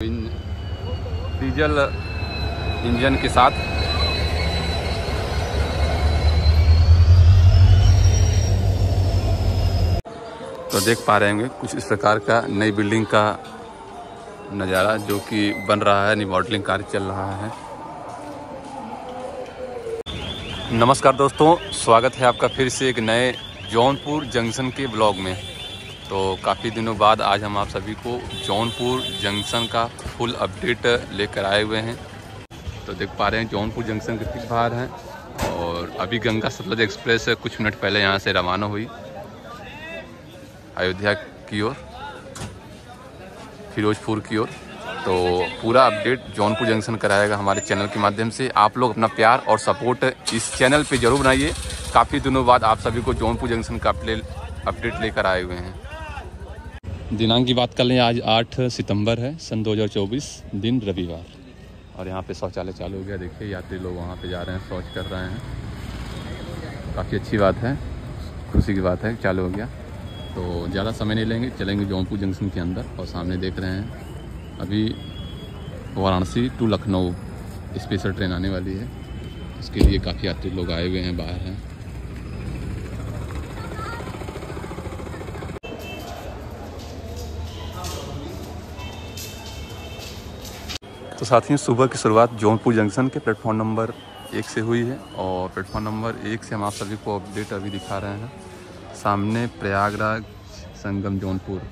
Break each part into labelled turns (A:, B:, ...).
A: Diesel engine के साथ। तो देख पा रहे होंगे, कुछ इस प्रकार का नई बिल्डिंग का नज़ारा जो कि बन रहा है रिमॉडलिंग कार्य चल रहा है। नमस्कार दोस्तों, स्वागत है आपका फिर से एक नए जौनपुर जंक्शन के ब्लॉग में। तो काफ़ी दिनों बाद आज हम आप सभी को जौनपुर जंक्शन का फुल अपडेट लेकर आए हुए हैं। तो देख पा रहे हैं जौनपुर जंक्शन के ठीक बाहर हैं और अभी गंगा सतलज एक्सप्रेस कुछ मिनट पहले यहाँ से रवाना हुई। अयोध्या की ओर, फिरोजपुर की ओर। तो पूरा अपडेट जौनपुर जंक्शन कराएगा हमारे चैनल के माध्यम से। आप लोग अपना प्यार और सपोर्ट इस चैनल पे ज़रूर बनाइए। काफ़ी दिनों बाद आप सभी को जौनपुर जंक्शन का अपडेट लेकर आए हुए हैं। दिनांक की बात कर लें, आज 8 सितंबर है, सन 2024 दिन रविवार। और यहाँ पे शौचालय चालू हो गया, देखिए, यात्री लोग वहाँ पे जा रहे हैं, शौच कर रहे हैं। काफ़ी अच्छी बात है, खुशी की बात है, चालू हो गया। तो ज़्यादा समय नहीं लेंगे, चलेंगे जौनपुर जंक्शन के अंदर और सामने देख रहे हैं। अभी Varanasi to Lucknow special train आने वाली है। इसके लिए काफ़ी यात्री लोग आए हुए हैं, बाहर हैं। तो साथियों सुबह की शुरुआत जौनपुर जंक्शन के प्लेटफॉर्म नंबर एक से हुई है और प्लेटफॉर्म नंबर एक से हम आप सभी को अपडेट अभी दिखा रहे हैं। सामने प्रयागराज संगम जौनपुर,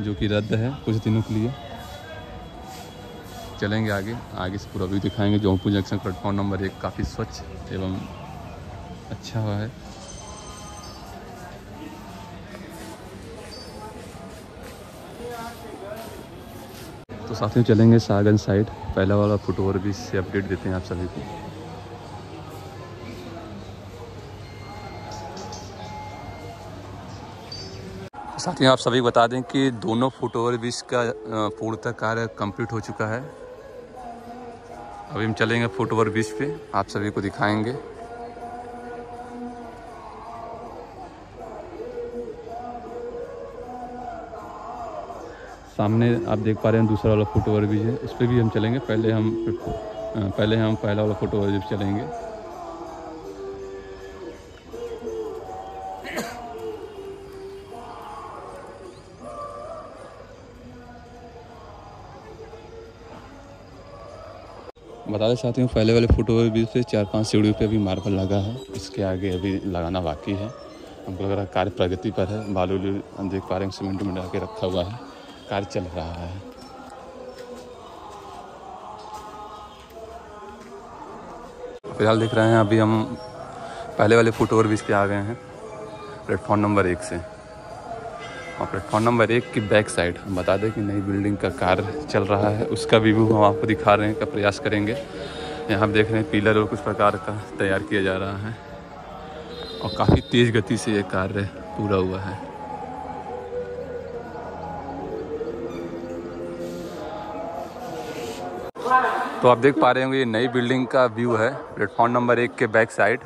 A: जो कि रद्द है कुछ दिनों के लिए। चलेंगे आगे। आगे से पूरा व्यू दिखाएँगे। जौनपुर जंक्शन प्लेटफॉर्म नंबर एक काफ़ी स्वच्छ एवं अच्छा हुआ है। तो साथियों चलेंगे सागन साइड पहला वाला फुटओवर भी से अपडेट देते हैं आप सभी को. साथियों आप सभी बता दें कि दोनों फुट ओवर ब्रिज का पूर्णतः कार्य कंप्लीट हो चुका है. अभी हम चलेंगे फुट ओवर ब्रिज पे. आप सभी को दिखाएँगे. सामने आप देख पा रहे हैं दूसरा वाला फुट ओवर ब्रिज है। उस पर भी हम चलेंगे। पहले हम पहले हम पहला वाला फुट ओवर ब्रिज चलेंगे। बता दें साथियों, पहले वाले फुट ओवर ब्रिज पे चार पाँच सीढ़ियों पे अभी मार्बल लगा है। इसके आगे अभी लगाना बाकी है। हमको लग रहा है कार्य प्रगति पर है। बालू देख पा रहे हैं, सीमेंट में डाल के रखा हुआ है। कार्य चल रहा है। फ़िलहाल देख रहे हैं, अभी हम पहले वाले फुट ओवर ब्रिज पे आ गए हैं प्लेटफॉर्म नंबर एक से। और प्लेटफॉर्म नंबर एक की बैक साइड हम बता दें कि नई बिल्डिंग का कार्य चल रहा है, उसका व्यू हम आपको दिखा रहे हैं, का प्रयास करेंगे। यहाँ देख रहे हैं पिलर और कुछ प्रकार का तैयार किया जा रहा है। और काफ़ी तेज़ गति से ये कार्य पूरा हुआ है। तो आप देख पा रहे होंगे ये नई बिल्डिंग का व्यू है। प्लेटफॉर्म नंबर एक के बैक साइड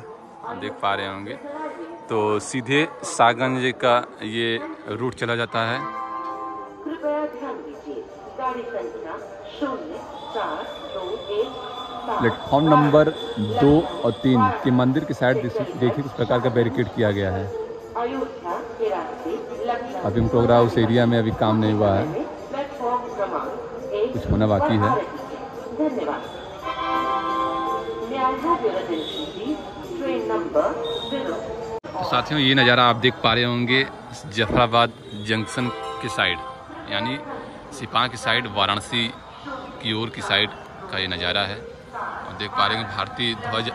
A: आप देख पा रहे होंगे। तो सीधे सागंज का ये रूट चला जाता है। प्लेटफॉर्म नंबर दो और तीन के मंदिर की साइड देखिए किस प्रकार का बैरिकेड किया गया है। अभी उस एरिया में अभी काम नहीं हुआ है। कुछ होना बाकी है।
B: धन्यवाद।
A: साथियों, ये नज़ारा आप देख पा रहे होंगे जफराबाद जंक्शन के साइड यानी सिपाह की साइड वाराणसी की ओर की साइड का ये नज़ारा है। और देख पा रहे हैं भारतीय ध्वज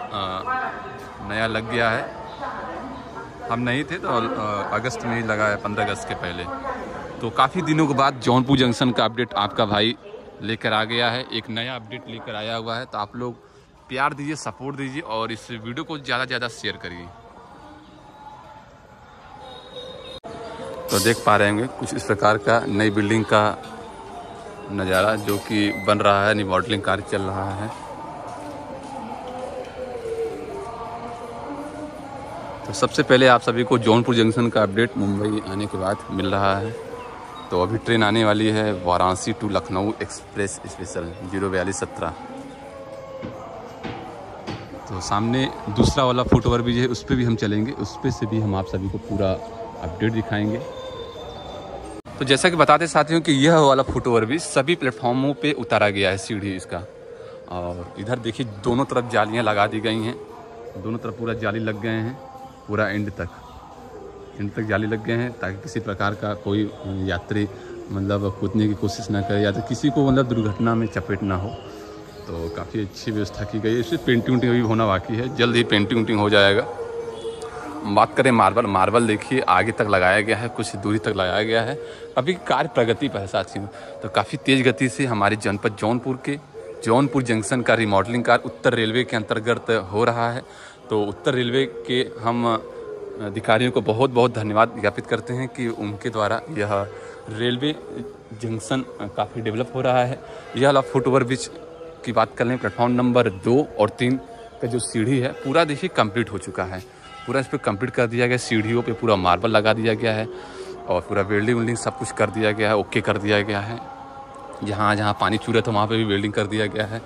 A: नया लग गया है। हम नहीं थे तो अगस्त में ही लगा है, पंद्रह अगस्त के पहले। तो काफ़ी दिनों के बाद जौनपुर जंक्शन का अपडेट आपका भाई लेकर आ गया है, एक नया अपडेट लेकर आया हुआ है। तो आप लोग प्यार दीजिए, सपोर्ट दीजिए और इस वीडियो को ज़्यादा से ज़्यादा शेयर करिए। तो देख पा रहे होंगे, कुछ इस प्रकार का नई बिल्डिंग का नज़ारा जो कि बन रहा है, रिमॉडलिंग कार्य चल रहा है। तो सबसे पहले आप सभी को जौनपुर जंक्शन का अपडेट, मुंबई आने के बाद मिल रहा है। तो अभी ट्रेन आने वाली है Varanasi to Lucknow express special, zero बयालीस सत्रह। तो सामने दूसरा वाला फुट ओवर ब्रिज है, उस पर भी हम चलेंगे, उस पर से भी हम आप सभी को पूरा अपडेट दिखाएँगे। तो जैसा कि बताते साथियों कि यह वाला फुट ओवर ब्रिज सभी प्लेटफॉर्मों पे उतारा गया है, सीढ़ी इसका। और इधर देखिए, दोनों तरफ़ जालियाँ लगा दी गई हैं, दोनों तरफ़ पूरा जाली लग गए हैं, पूरा एंड तक। एंड तक जाली लग गए हैं ताकि किसी प्रकार का कोई यात्री मतलब कूदने की कोशिश ना करे या तो किसी को मतलब दुर्घटना में चपेट ना हो। तो काफ़ी अच्छी व्यवस्था की गई है। इससे पेंटिंग उंटिंग अभी होना बाकी है। जल्द ही पेंटिंग उंटिंग हो जाएगा। बात करें मार्बल। मार्बल देखिए, आगे तक लगाया गया है, कुछ दूरी तक लगाया गया है। अभी कार्य प्रगति पर है साथियों तो काफ़ी तेज़ गति से हमारे जनपद जौनपुर के, जौनपुर जंक्शन का रिमॉडलिंग कार्य उत्तर रेलवे के अंतर्गत हो रहा है। तो उत्तर रेलवे के हम अधिकारियों को बहुत बहुत धन्यवाद ज्ञापित करते हैं कि उनके द्वारा यह रेलवे जंक्शन काफ़ी डेवलप हो रहा है। यह वाला फुट ओवर ब्रिज की बात कर लें, प्लेटफॉर्म नंबर दो और तीन का जो सीढ़ी है, पूरा देखिए कंप्लीट हो चुका है। पूरा इस पर कंप्लीट कर दिया गया, सीढ़ियों पे पूरा मार्बल लगा दिया गया है और पूरा वेल्डिंग वेल्डिंग सब कुछ कर दिया गया है, ओके कर दिया गया है। जहाँ जहाँ पानी चूरे था, वहाँ पर भी वेल्डिंग कर दिया गया है।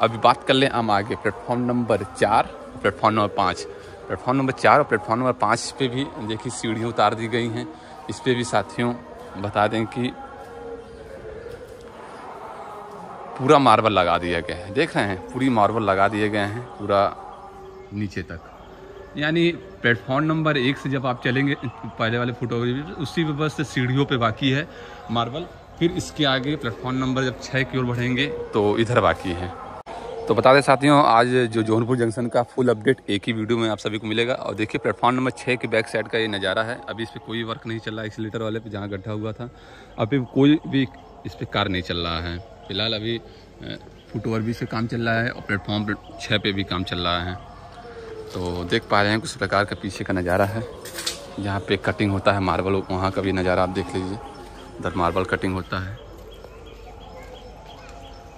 A: अभी बात कर लें हम आगे, प्लेटफॉर्म नंबर चार, प्लेटफॉर्म नंबर पाँच। प्लेटफॉर्म नंबर चार और प्लेटफॉर्म नंबर पाँच पे भी देखिए सीढ़ियाँ उतार दी गई हैं। इस पर भी साथियों बता दें कि पूरा मार्बल लगा दिया गया है। देख रहे हैं, पूरी मार्बल लगा दिए गए हैं पूरा नीचे तक। यानी प्लेटफॉर्म नंबर एक से जब आप चलेंगे, पहले वाले फुट ओवर उसी पे बस सीढ़ियों पे बाकी है मार्बल। फिर इसके आगे प्लेटफॉर्म नंबर जब छः की ओर बढ़ेंगे तो इधर बाकी है। तो बता दें साथियों, आज जो जौनपुर जंक्शन का फुल अपडेट एक ही वीडियो में आप सभी को मिलेगा। और देखिए प्लेटफॉर्म नंबर छः के बैक साइड का ये नज़ारा है। अभी इस पर कोई वर्क नहीं चल रहा है एक्सीटर वाले पे, जहाँ गड्ढा हुआ था। अभी कोई भी इस पर कार नहीं चल रहा है। फ़िलहाल अभी फुट भी से काम चल रहा है और प्लेटफॉर्म छः पे भी काम चल रहा है। तो देख पा रहे हैं कुछ प्रकार का पीछे का नज़ारा है। जहाँ पे कटिंग होता है मार्बल वहाँ का भी नज़ारा आप देख लीजिए। उधर मार्बल कटिंग होता है।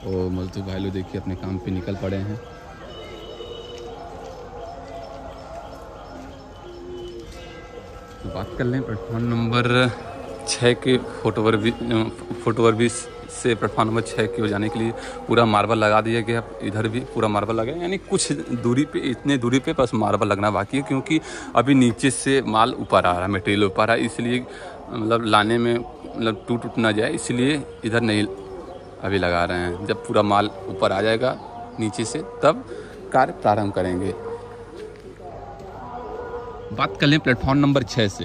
A: और मजदूर भाई लोग देखिए अपने काम पे निकल पड़े हैं। बात कर लें प्लेटफॉर्म नंबर छः के फुट ओवर फुट ओवर भी से प्लेटफॉर्म नंबर छः की ओर जाने के लिए पूरा मार्बल लगा दिया गया इधर भी पूरा मार्बल लगा यानी कुछ दूरी पे, इतने दूरी पे बस मार्बल लगना बाकी है, क्योंकि अभी नीचे से माल ऊपर आ रहा है मटेरियल ऊपर आ रहा है। इसलिए मतलब लाने में मतलब टूट टूट ना जाए, इसलिए इधर नहीं अभी लगा रहे हैं। जब पूरा माल ऊपर आ जाएगा, नीचे से, तब कार्य प्रारंभ करेंगे। बात कर लें प्लेटफॉर्म नंबर छः से।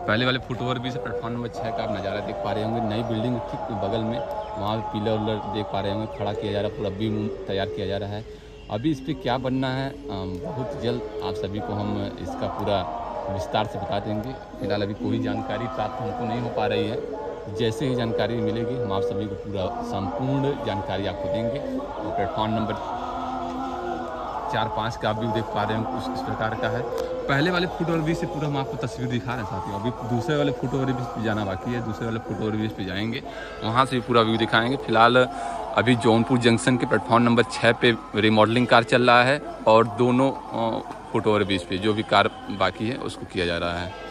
A: पहले वाले फुट ओवर भी से प्लेटफॉर्म नंबर छः का नज़ारा देख पा रहे होंगे। नई बिल्डिंग ठीक बगल में, वहाँ पर पिलर उलर देख पा रहे होंगे। खड़ा किया जा रहा है, पूरा बीम तैयार किया जा रहा है। अभी इस पर क्या बनना है बहुत जल्द आप सभी को हम इसका पूरा विस्तार से बता देंगे। फ़िलहाल अभी कोई जानकारी प्राप्त हमको नहीं हो पा रही है। जैसे ही जानकारी मिलेगी, हम आप सभी को पूरा संपूर्ण जानकारी आपको देंगे। और प्लेटफॉर्म नंबर चार पाँच का आप भी देख पा रहे हैं कुछ इस प्रकार का है। पहले वाले फुट ओवर ब्रिज से पूरा हम आपको तस्वीर दिखा रहे हैं साथियों। अभी दूसरे वाले फुट ओवर ब्रिज पे जाना बाकी है, दूसरे वाले फुट ओवर ब्रिज पे जाएँगे। वहाँ से भी पूरा व्यू दिखाएँगे। फ़िलहाल, अभी जौनपुर जंक्शन के प्लेटफॉर्म नंबर छः पे रिमॉडलिंग कार चल रहा है और दोनों फुट ओवर ब्रिज पे जो भी कार बाकी है, उसको किया जा रहा है।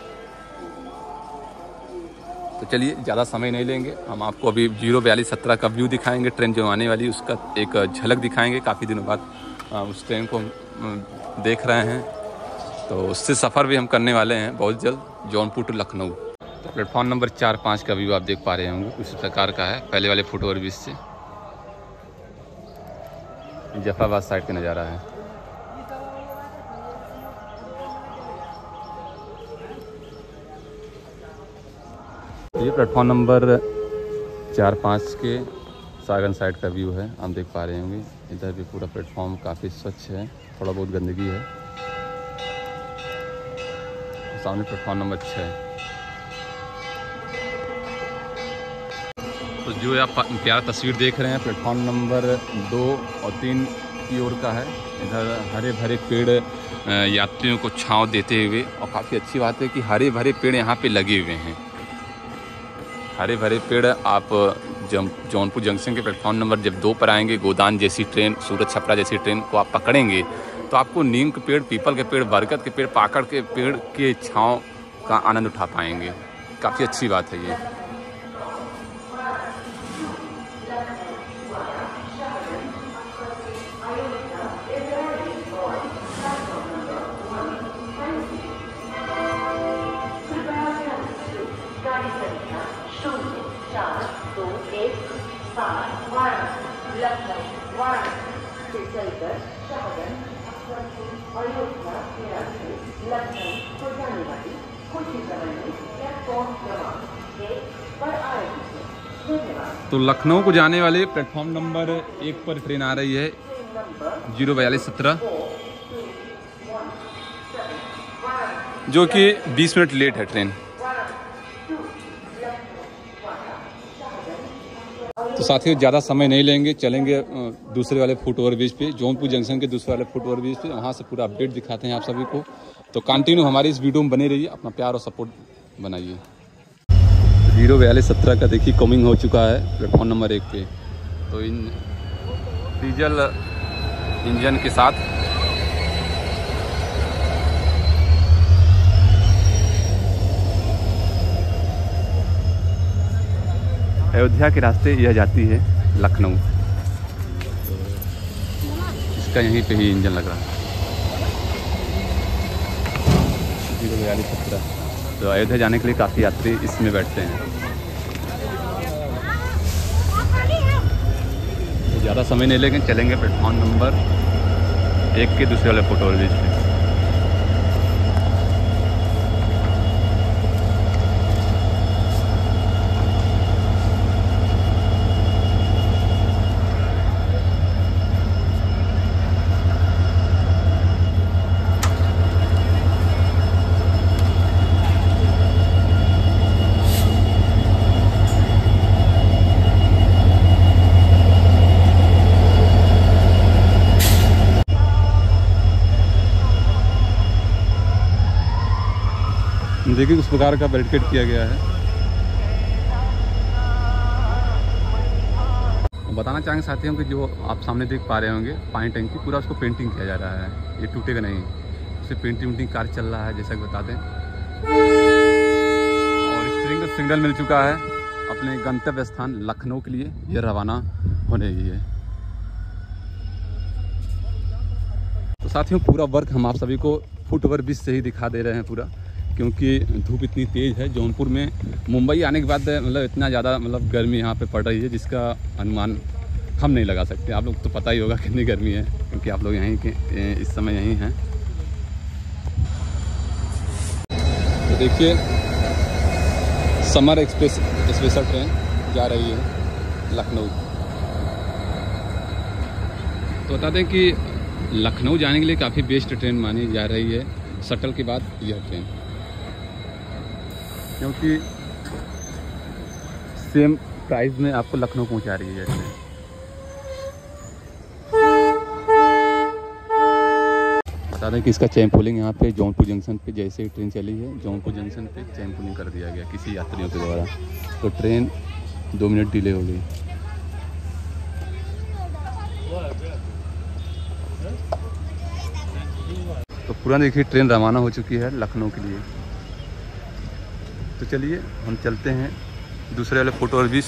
A: तो चलिए, ज़्यादा समय नहीं लेंगे। हम आपको अभी ज़ीरो बयालीस सत्रह का व्यू दिखाएँगे, ट्रेन जो आने वाली उसका एक झलक दिखाएँगे। काफ़ी दिनों बाद उस ट्रेन को देख रहे हैं। तो उससे सफ़र भी हम करने वाले हैं बहुत जल्द, जौनपुर टू लखनऊ। तो प्लेटफॉर्म नंबर चार पाँच का व्यू आप देख पा रहे होंगे, उसी प्रकार का है, पहले वाले फुट ओवर ब्रिज से जफराबाद साइड का नज़ारा है। ये प्लेटफॉर्म नंबर चार पाँच के सागन साइड का व्यू है, आप देख पा रहे होंगे। इधर भी पूरा प्लेटफॉर्म काफ़ी स्वच्छ है, थोड़ा बहुत गंदगी है। सामने प्लेटफॉर्म नंबर छः तो जो आप प्यारा तस्वीर देख रहे हैं प्लेटफॉर्म नंबर दो और तीन की ओर का है। इधर हरे भरे पेड़ यात्रियों को छांव देते हुए, और काफ़ी अच्छी बात है कि हरे भरे पेड़ यहाँ पे लगे हुए हैं। हरे भरे पेड़ आप जौनपुर जंक्शन के प्लेटफॉर्म नंबर जब दो पर आएँगे, गोदान जैसी ट्रेन सूरज छपरा जैसी ट्रेन को आप पकड़ेंगे तो आपको नीम के पेड़ पीपल के पेड़, बरगद के पेड़, पाकड़ के पेड़ के छाँव का आनंद उठा पाएँगे। काफ़ी अच्छी बात है ये। तो लखनऊ को जाने वाले प्लेटफॉर्म नंबर एक पर ट्रेन आ रही है। ज़ीरो बयालीस सत्रह। जो कि 20 मिनट लेट है ट्रेन तो साथियों, ज़्यादा समय नहीं लेंगे, चलेंगे दूसरे वाले फुट ओवर ब्रिज पे, जौनपुर जंक्शन के दूसरे वाले फुट ओवर ब्रिज पे। वहाँ से पूरा अपडेट दिखाते हैं आप सभी को। तो कंटिन्यू हमारी इस वीडियो में बने रहिए, अपना प्यार और सपोर्ट बनाइए। ज़ीरो बयालीस सत्रह का देखिए कमिंग हो चुका है प्लेटफॉर्म नंबर एक पे। तो इन डीजल इंजन के साथ। अयोध्या के रास्ते यह जाती है लखनऊ। इसका यहीं पे ही इंजन लग रहा है। ज़ीरो बयालीस सत्रह। तो अयोध्या जाने के लिए काफ़ी यात्री इसमें बैठते हैं। तो ज़्यादा समय नहीं, लेकिन चलेंगे प्लेटफॉर्म नंबर एक के दूसरे वाले फ़ोटो बीच पे। देखिए उस प्रकार का बैरिकेड किया गया है। बताना चाहेंगे साथियों कि जो आप सामने देख पा रहे होंगे, पानी टंकी, पूरा उसको पेंटिंग किया जा रहा है। ये टूटेगा नहीं। उसे पेंटिंग वेंटिंग कार्य चल रहा है, जैसा कि बता दें। और स्प्रिंग का सिग्नल मिल चुका है अपने गंतव्य स्थान लखनऊ के लिए। ये रवाना होने ही है। तो साथियों, पूरा वर्क हम आप सभी को फुट ओवर ब्रिज से ही दिखा दे रहे हैं पूरा। क्योंकि धूप इतनी तेज़ है, जौनपुर में मुंबई आने के बाद मतलब इतना ज़्यादा मतलब गर्मी यहाँ पे पड़ रही है, जिसका अनुमान हम नहीं लगा सकते। आप लोग तो पता ही होगा कितनी गर्मी है, क्योंकि आप लोग यहीं के इस समय यहीं हैं। तो देखिए, समर एक्सप्रेस स्पेशल ट्रेन जा रही है लखनऊ। तो बता दें कि लखनऊ जाने के लिए काफ़ी बेस्ट ट्रेन मानी जा रही है शटल के बाद यह ट्रेन। क्योंकि सेम प्राइस में आपको लखनऊ पहुँचा रही है ट्रेन बता दें कि इसका चैन पुलिंग यहाँ पे जौनपुर जंक्शन पे जैसे ही ट्रेन चली है, जौनपुर जंक्शन पे चैन पुलिंग कर दिया गया किसी यात्रियों के द्वारा। तो ट्रेन दो मिनट डिले हो गई। तो पूरा देखिए ट्रेन रवाना हो चुकी है लखनऊ के लिए। तो चलिए, हम चलते हैं। दूसरे वाले फ़ोटो और ब्रिज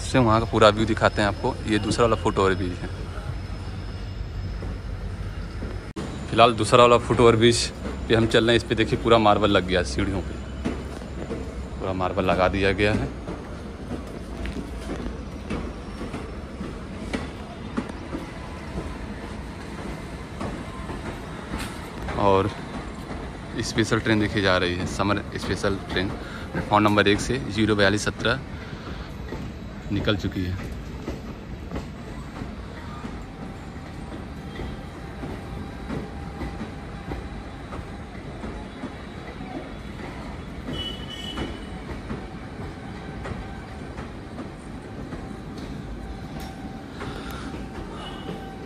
A: से वहाँ का पूरा व्यू दिखाते हैं आपको। ये दूसरा वाला फ़ोटो और ब्रिज है। फ़िलहाल दूसरा वाला फ़ोटो ओवर ब्रिज पे हम चल रहे हैं। इस पर देखिए, पूरा मार्बल लग गया सीढ़ियों पे। पूरा मार्बल लगा दिया गया है। और स्पेशल ट्रेन देखी जा रही है, summer special train. Platform number एक से ज़ीरो बयालीस सत्रह निकल चुकी है।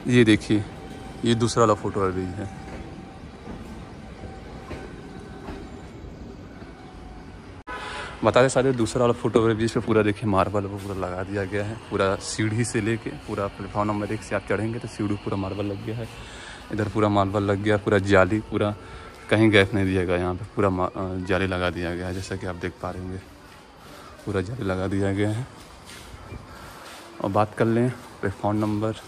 A: ये देखिए, ये दूसरा वाला फ़ोटो अभी है। बता दें सारे, दूसरा वाला फ़ोटो ब्रिज पे पूरा देखिए मार्बल वो पूरा लगा दिया गया है, पूरा सीढ़ी से लेके, पूरा प्लेटफॉर्म नंबर एक से आप चढ़ेंगे तो सीढ़ी पूरा मार्बल लग गया है। इधर पूरा मार्बल लग गया, पूरा जाली, पूरा कहीं गैप नहीं दिया गया यहाँ पे, पूरा जाली लगा दिया गया है, जैसा कि आप देख पा रहे होंगे। पूरा जाली लगा दिया गया है। और बात कर लें प्लेटफॉर्म नंबर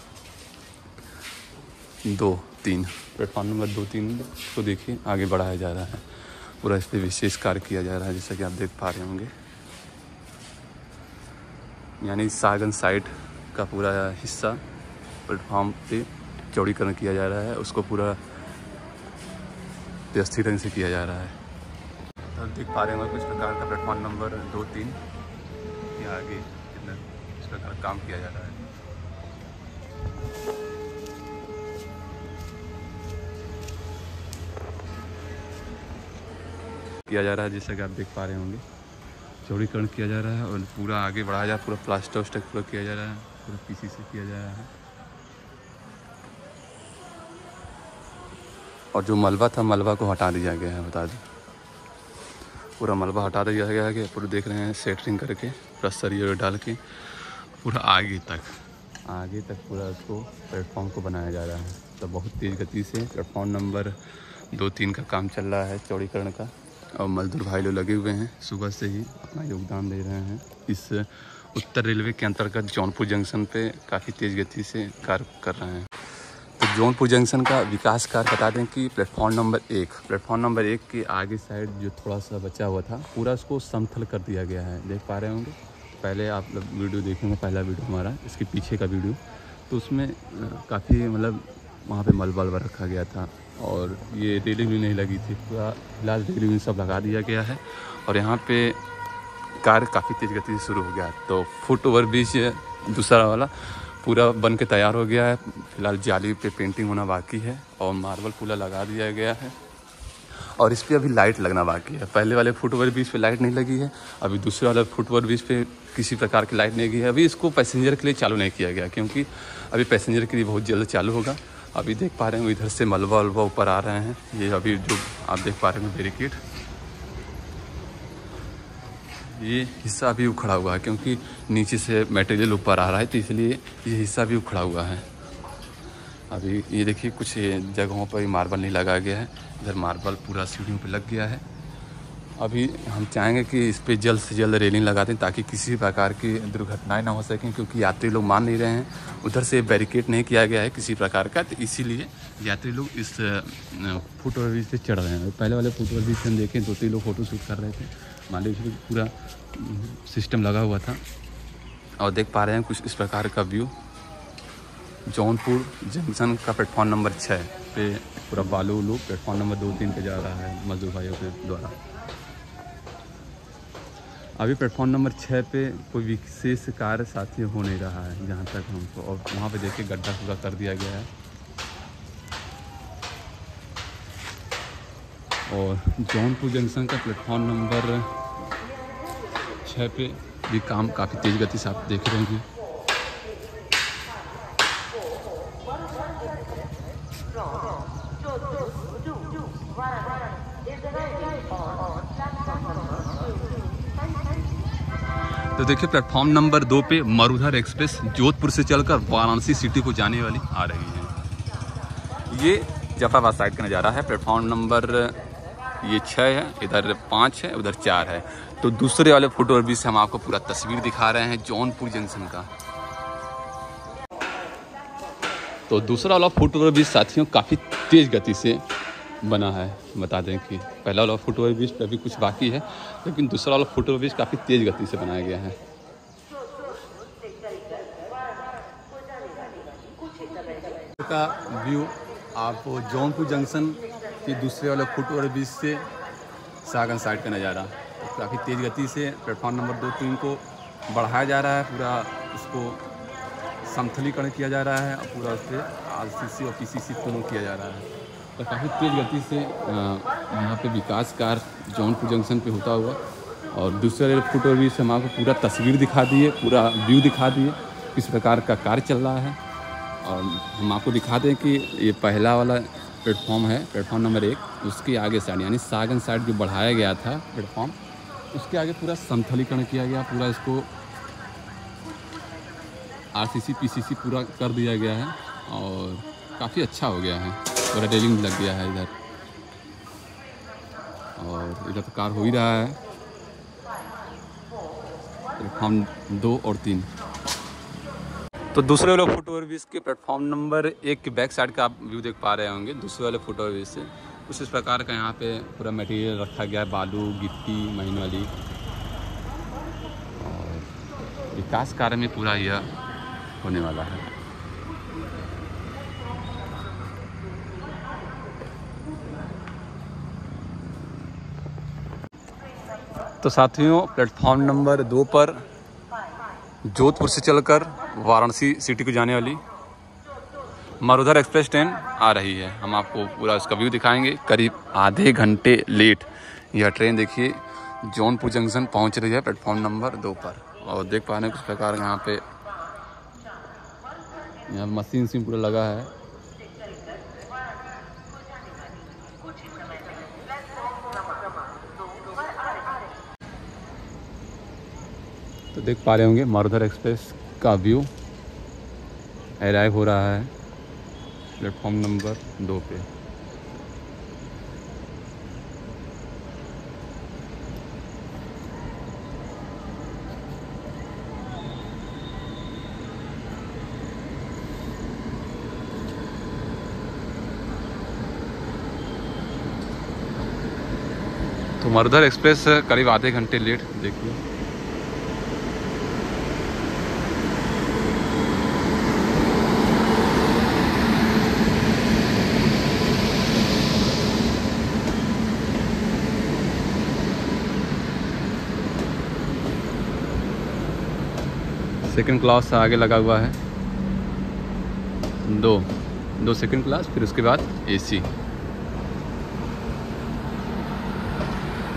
A: दो तीन। प्लेटफॉर्म नंबर दो तीन को देखिए, आगे बढ़ाया जा रहा है। पूरा इस पर विशेष कार्य किया जा रहा है, जैसा कि आप देख पा रहे होंगे। यानी सागन साइट का पूरा हिस्सा प्लेटफॉर्म पे चौड़ीकरण किया जा रहा है, उसको पूरा व्यवस्थित ढंग से किया जा रहा है। तो आप देख पा रहे होंगे कुछ प्रकार का प्लेटफॉर्म नंबर दो तीन के आगे कितना इस प्रकार काम किया जा रहा है। किया जा रहा है, जैसा कि आप देख पा रहे होंगे। चौड़ीकरण किया जा रहा है और पूरा आगे बढ़ाया जा रहा है, पूरा प्लास्टर उस्टर पूरा किया जा रहा है, पूरा पीसी से किया जा रहा है। और जो मलबा था, मलबा को हटा दिया गया है, बता दें। पूरा मलबा हटा दिया गया है कि पूरा देख रहे हैं, सेटरिंग करके पूरा सरिये डाल के, पूरा आगे तक। आगे तक पूरा उसको प्लेटफॉर्म को बनाया जा रहा है। तो बहुत तेज़ गति से प्लेटफॉर्म नंबर दो तीन का काम चल रहा है, चौड़ीकरण का। और मजदूर भाई लोग लगे हुए हैं। सुबह से ही अपना योगदान दे रहे हैं। इस उत्तर रेलवे के अंतर्गत जौनपुर जंक्शन पे काफ़ी तेज़ गति से कार्य कर रहे हैं। तो जौनपुर जंक्शन का विकास कार्य बता दें कि प्लेटफॉर्म नंबर एक, प्लेटफॉर्म नंबर एक के आगे साइड जो थोड़ा सा बचा हुआ था, पूरा उसको समथल कर दिया गया है। देख पा रहे होंगे? पहले आप लोग वीडियो देखेंगे, पहला वीडियो हमारा, इसके पीछे का वीडियो। तो उसमें काफ़ी मतलब वहाँ पे मलबा वलबा रखा गया था। और ये रेलिंग भी नहीं लगी थी। पूरा फ़िलहाल रेलिंग सब लगा दिया गया है। और यहाँ पे कार काफ़ी तेज़ गति से शुरू हो गया। तो फुट ओवर ब्रिज दूसरा वाला पूरा बन के तैयार हो गया है। फ़िलहाल जाली पे पेंटिंग होना बाकी है और मार्बल पूरा लगा दिया गया है। और इस पर अभी लाइट लगना बाकी है। पहले वाले फुट ओवर ब्रिज पर लाइट नहीं लगी है। अभी दूसरे वाले फुट ओवर ब्रिज पर किसी प्रकार की लाइट नहीं लगी है। अभी इसको पैसेंजर के लिए चालू नहीं किया गया क्योंकि अभी पैसेंजर के लिए बहुत जल्द चालू होगा। अभी देख पा रहे हैं, इधर से मलबा वलबा ऊपर आ रहे हैं। ये अभी जो आप देख पा रहे हैं, बैरिकेड। ये हिस्सा भी उखड़ा हुआ है, क्योंकि नीचे से मटेरियल ऊपर आ रहा है तो इसलिए ये हिस्सा भी उखड़ा हुआ है। अभी ये देखिए, कुछ जगहों पर मार्बल नहीं लगाया गया है। इधर मार्बल पूरा सीढ़ियों पर लग गया है। अभी हम चाहेंगे कि इस पर जल्द से जल्द रेलिंग लगा दें ताकि किसी प्रकार की दुर्घटनाएँ ना हो सकें, क्योंकि यात्री लोग मान नहीं रहे हैं। उधर से बैरिकेड नहीं किया गया है किसी प्रकार का तो इसीलिए यात्री लोग इस फुट ओवर ब्रिज चढ़ रहे हैं। पहले वाले फुट ओवर ब्रिज हम देखें, दो तीन लोग फ़ोटो शूट कर रहे थे। मान लीजिए पूरा सिस्टम लगा हुआ था। और देख पा रहे हैं कुछ इस प्रकार का व्यू जौनपुर जंक्शन का प्लेटफॉर्म नंबर छः पे पूरा बालू उलू प्लेटफॉर्म नंबर दो तीन पे जा रहा है मजदूर भाइयों के द्वारा। अभी प्लेटफॉर्म नंबर छः पे कोई विशेष कार्य साथी हो नहीं रहा है, जहाँ तक हमको, और वहाँ पे देखिए गड्ढा पूरा कर दिया गया है। और जौनपुर जंक्शन का प्लेटफॉर्म नंबर छः पे भी काम काफ़ी तेज़ गति से आप देख रहे हैं। तो देखिए प्लेटफॉर्म नंबर दो पे मरुधर एक्सप्रेस जोधपुर से चलकर वाराणसी सिटी को जाने वाली आ रही है। ये जफराबाद साइड का नज़ारा है। प्लेटफॉर्म नंबर ये छः है, इधर पाँच है, उधर चार है। तो दूसरे वाले फुट ब्रिज से हम आपको पूरा तस्वीर दिखा रहे हैं जौनपुर जंक्शन का। तो दूसरा वाला फुट ब्रिज साथियों, काफ़ी तेज़ गति से बना है, बता दें कि पहला वाला फुट ओवर ब्रिज अभी कुछ बाकी है, लेकिन दूसरा वाला फुट ओवर ब्रिज काफ़ी तेज़ गति से बनाया गया है। का व्यू आप जौनपुर जंक्शन के दूसरे वाले फुट ओवर ब्रिज से सागन साइड का नज़ारा, काफ़ी तेज़ गति से प्लेटफॉर्म नंबर दो तीन को बढ़ाया जा रहा है, पूरा उसको समथलीकरण किया जा रहा है, और पूरा उस पर आर और पी सी दोनों किया जा रहा है। तो काफ़ी तेज़ गति से यहाँ पे विकास कार्य जौनपुर जंक्शन पे होता हुआ और दूसरे फुट ब्रिज से हम आपको पूरा तस्वीर दिखा दिए पूरा व्यू दिखा दिए किस प्रकार का कार्य चल रहा है। और हम आपको दिखा दें कि ये पहला वाला प्लेटफॉर्म है, प्लेटफॉर्म नंबर एक, उसके आगे साइड, यानी सागन साइड जो बढ़ाया गया था प्लेटफॉर्म, उसके आगे पूरा समथलीकरण किया गया, पूरा इसको आरसीसी पीसीसी पूरा कर दिया गया है और काफ़ी अच्छा हो गया है। पूरा रेलिंग लग गया है इधर। और इधर तो कार हो ही रहा है। प्लेटफॉर्म दो और तीन। तो दूसरे वाले फुट ओवर ब्रिज के प्लेटफॉर्म नंबर एक के बैक साइड का आप व्यू देख पा रहे होंगे। दूसरे वाले फुट ओवर ब्रिज से। कुछ इस प्रकार का यहाँ पे पूरा मटेरियल रखा गया है, बालू, गिट्टी महीन वाली। और विकास कार्य में पूरा यह होने वाला है। तो साथियों, प्लेटफॉर्म नंबर दो पर जोधपुर से चलकर वाराणसी सिटी को जाने वाली मरुधर एक्सप्रेस ट्रेन आ रही है। हम आपको पूरा इसका व्यू दिखाएँगे। करीब आधे घंटे लेट यह ट्रेन देखिए, जौनपुर जंक्शन पहुँच रही है प्लेटफॉर्म नंबर दो पर। और देख पा रहे हैं किस प्रकार यहाँ पे यहाँ मशीन सीन पूरा लगा है। तो देख पा रहे होंगे मरुधर एक्सप्रेस का व्यू। अराइव हो रहा है प्लेटफॉर्म नंबर दो पे। तो मरुधर एक्सप्रेस करीब आधे घंटे लेट देखिए। सेकंड क्लास आगे लगा हुआ है। दो। दो सेकंड क्लास फिर उसके बाद एसी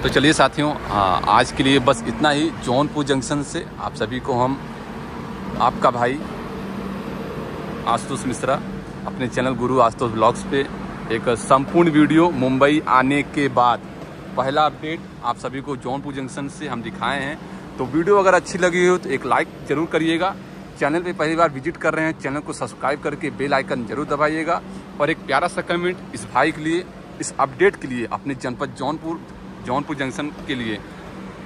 A: तो चलिए साथियों आज के लिए बस इतना ही। जौनपुर जंक्शन से आप सभी को हम, आपका भाई आशुतोष मिश्रा अपने चैनल गुरु आशुतोष ब्लॉग्स पे एक संपूर्ण वीडियो मुंबई आने के बाद। पहला अपडेट आप सभी को जौनपुर जंक्शन से हम दिखाए हैं। तो वीडियो अगर अच्छी लगी हो तो एक लाइक ज़रूर करिएगा। चैनल पे पहली बार विज़िट कर रहे हैं, चैनल को सब्सक्राइब करके बेल आइकन ज़रूर दबाइएगा। और एक प्यारा सा कमेंट इस भाई के लिए, इस अपडेट के लिए, अपने जनपद जौनपुर जौनपुर जंक्शन के लिए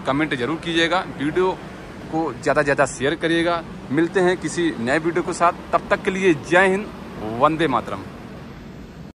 A: कमेंट ज़रूर कीजिएगा। वीडियो को ज़्यादा से ज़्यादा शेयर करिएगा। मिलते हैं किसी नए वीडियो के साथ। तब तक के लिए जय हिंद, वंदे मातरम।